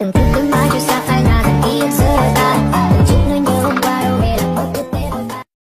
and put cũng bao